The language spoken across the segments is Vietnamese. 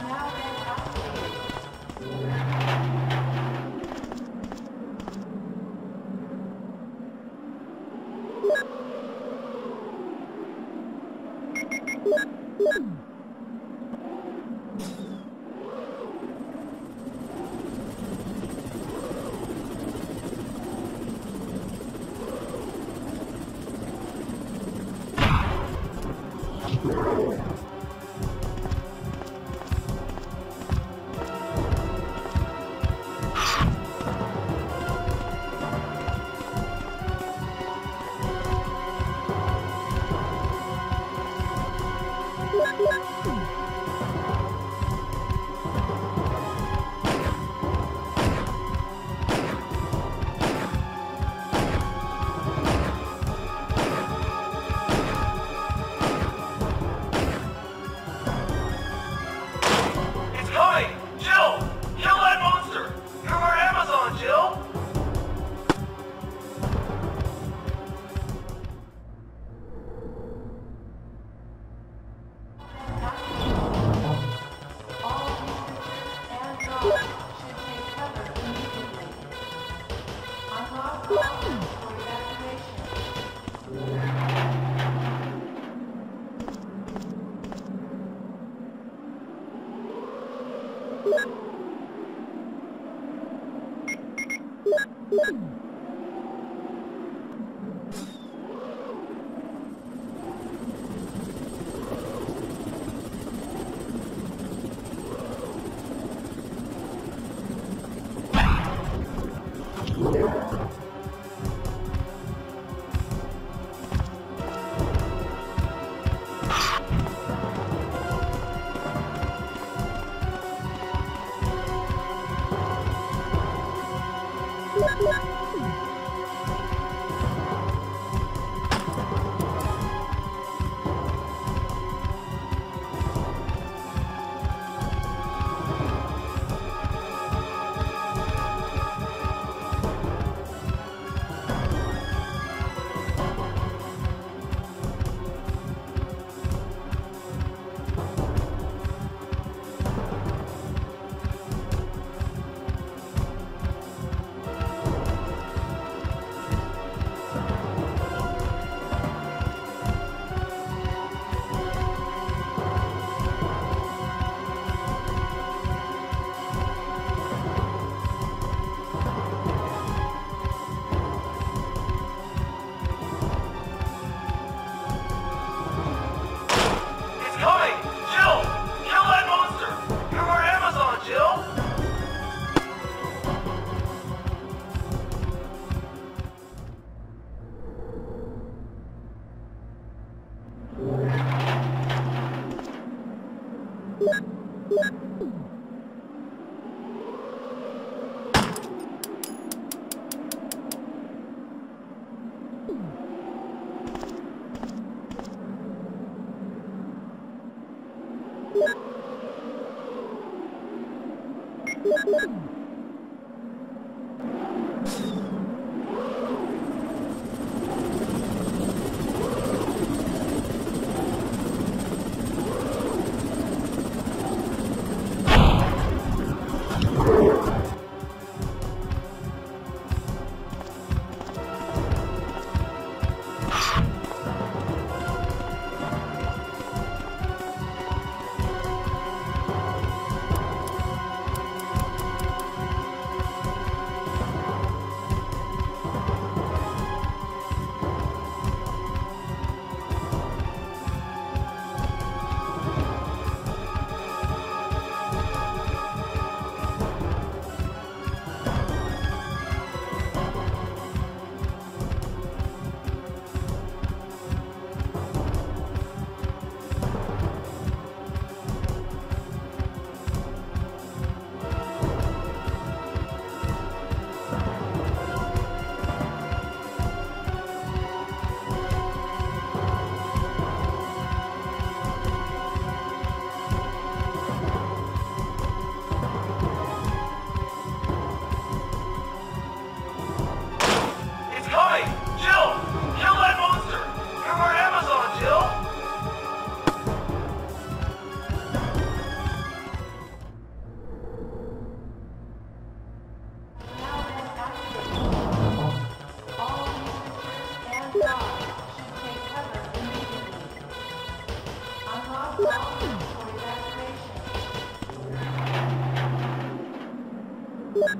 Não, não. Thank you.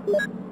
you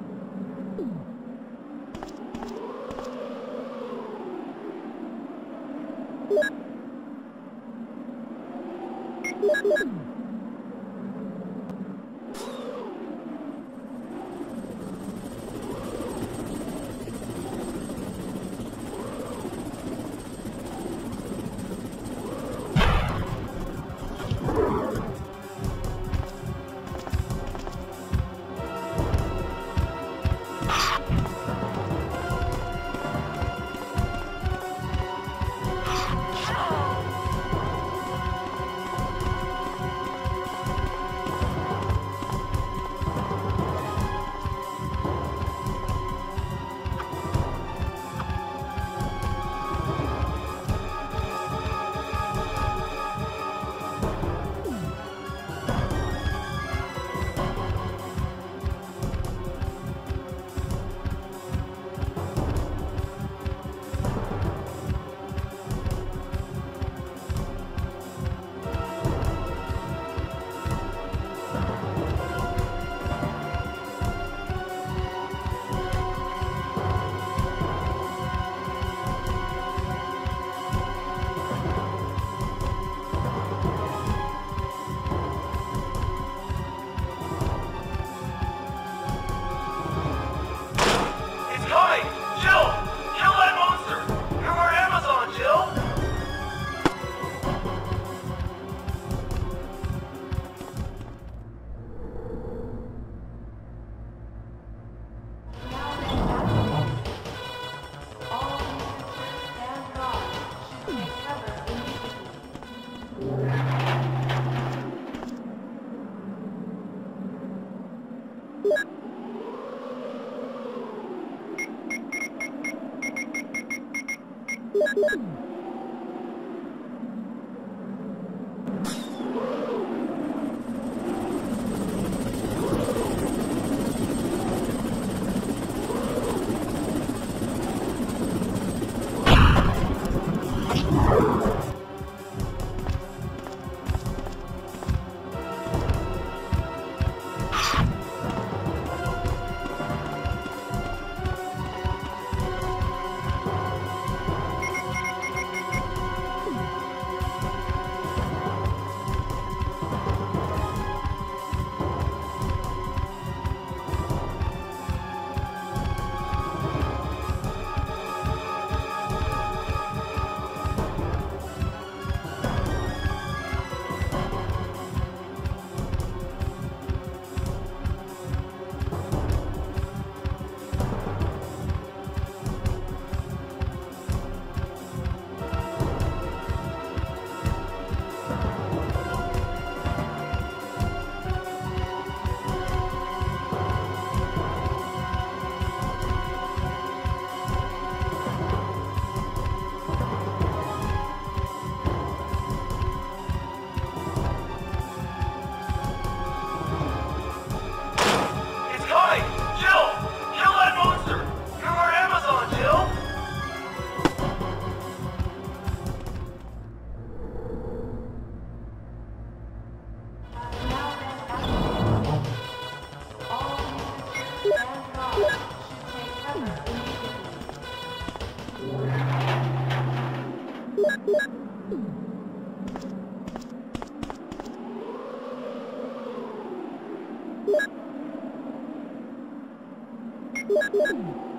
Mm-hmm.